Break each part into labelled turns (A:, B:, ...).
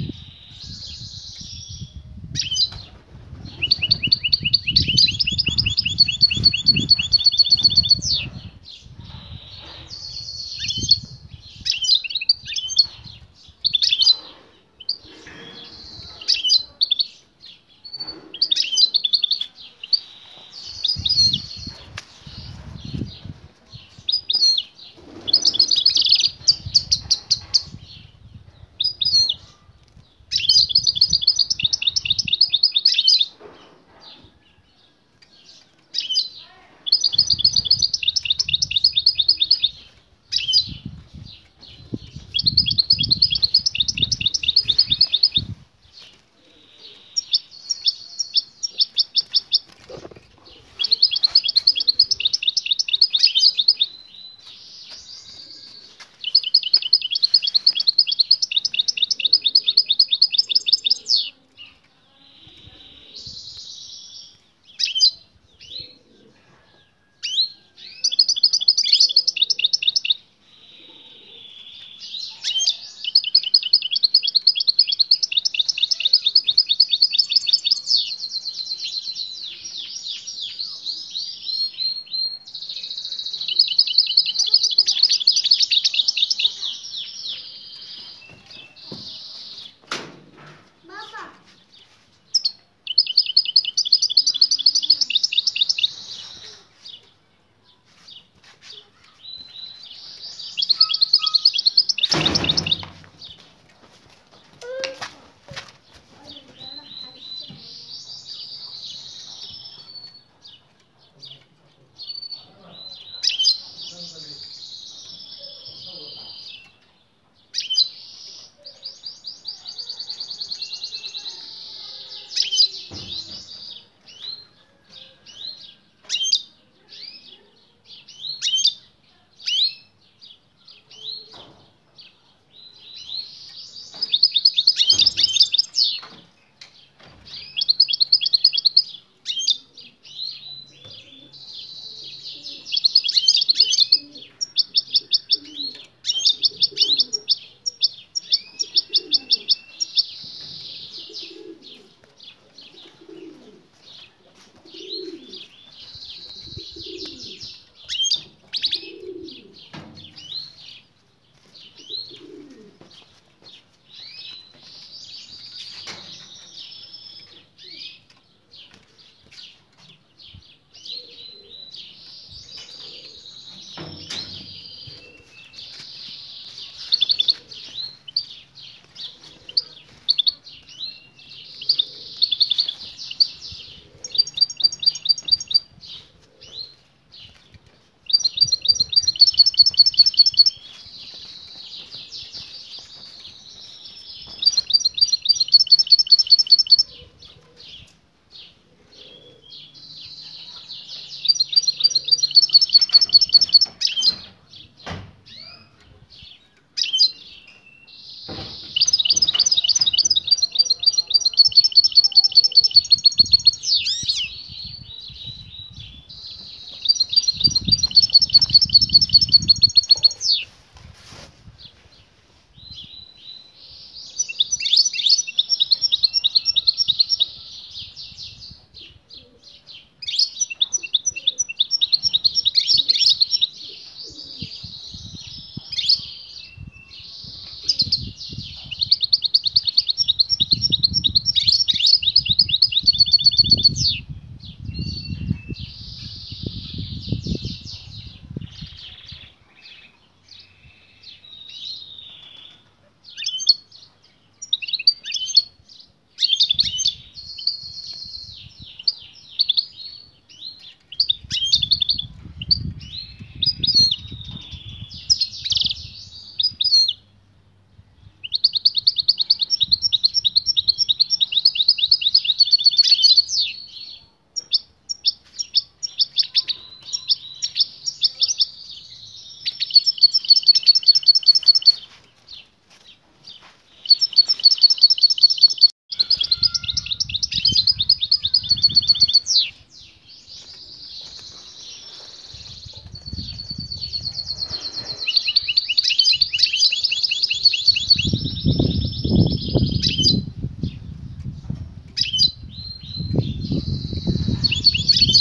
A: you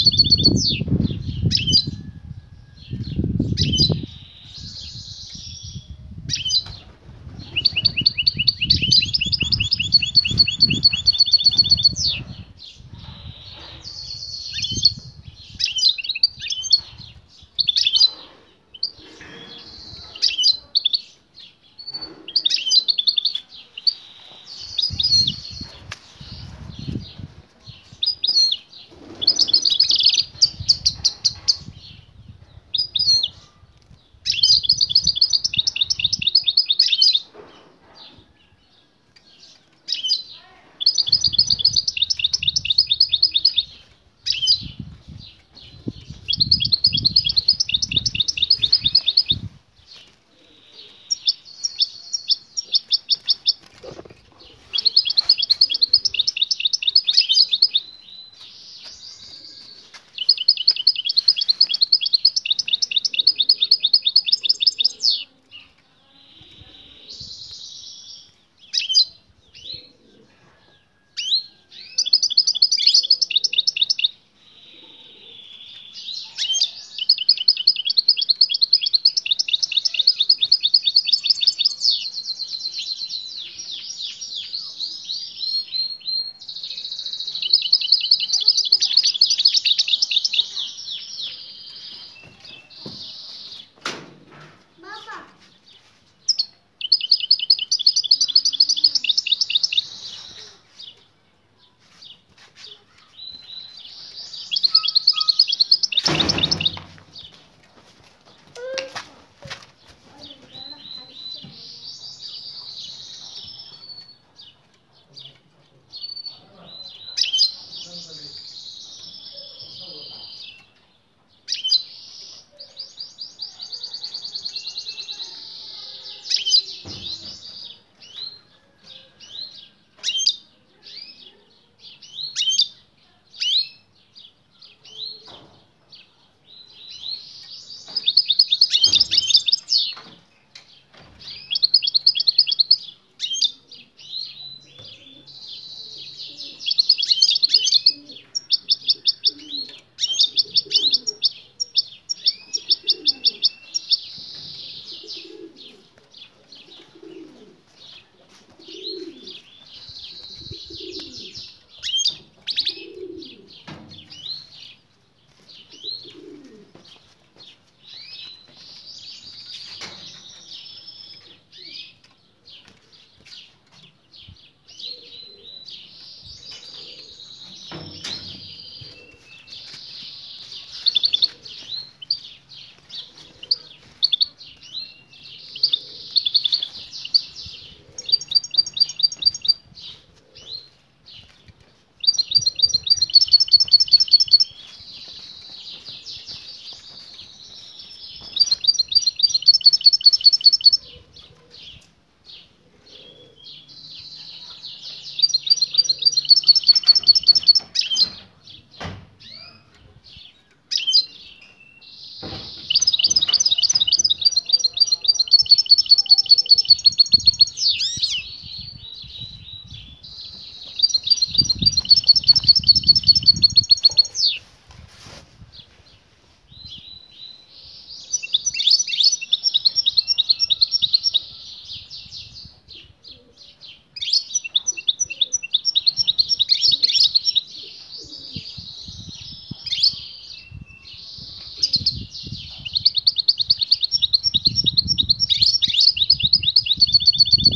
A: you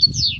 A: Thank you.